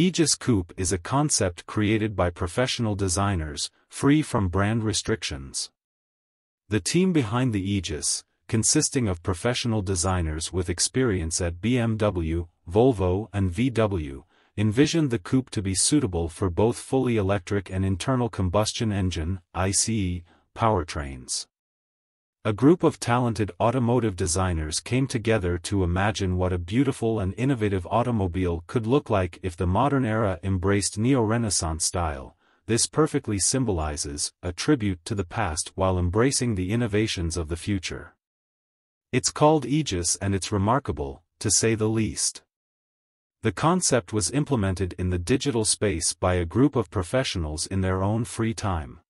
Aegis Coupe is a concept created by professional designers, free from brand restrictions. The team behind the Aegis, consisting of professional designers with experience at BMW, Volvo and VW, envisioned the coupe to be suitable for both fully electric and internal combustion engine, ICE, powertrains. A group of talented automotive designers came together to imagine what a beautiful and innovative automobile could look like if the modern era embraced neo-Renaissance style. This perfectly symbolizes a tribute to the past while embracing the innovations of the future. It's called Aegis and it's remarkable, to say the least. The concept was implemented in the digital space by a group of professionals in their own free time.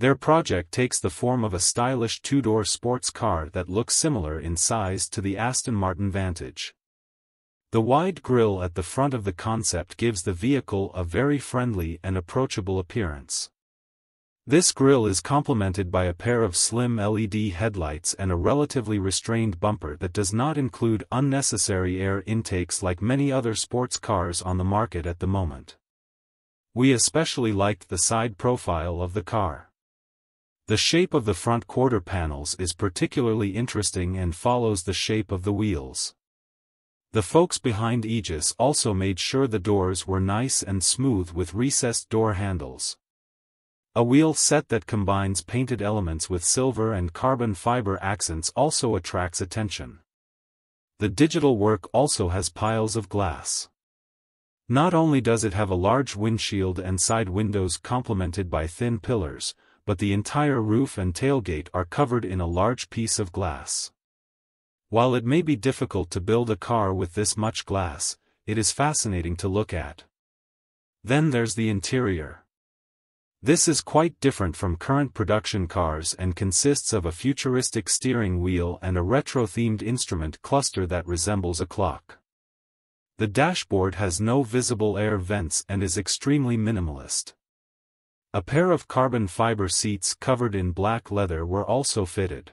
Their project takes the form of a stylish two-door sports car that looks similar in size to the Aston Martin Vantage. The wide grille at the front of the concept gives the vehicle a very friendly and approachable appearance. This grille is complemented by a pair of slim LED headlights and a relatively restrained bumper that does not include unnecessary air intakes like many other sports cars on the market at the moment. We especially liked the side profile of the car. The shape of the front quarter panels is particularly interesting and follows the shape of the wheels. The folks behind Aegis also made sure the doors were nice and smooth with recessed door handles. A wheel set that combines painted elements with silver and carbon fiber accents also attracts attention. The digital work also has piles of glass. Not only does it have a large windshield and side windows complemented by thin pillars, but the entire roof and tailgate are covered in a large piece of glass. While it may be difficult to build a car with this much glass, it is fascinating to look at. Then there's the interior. This is quite different from current production cars and consists of a futuristic steering wheel and a retro-themed instrument cluster that resembles a clock. The dashboard has no visible air vents and is extremely minimalist. A pair of carbon fiber seats covered in black leather were also fitted.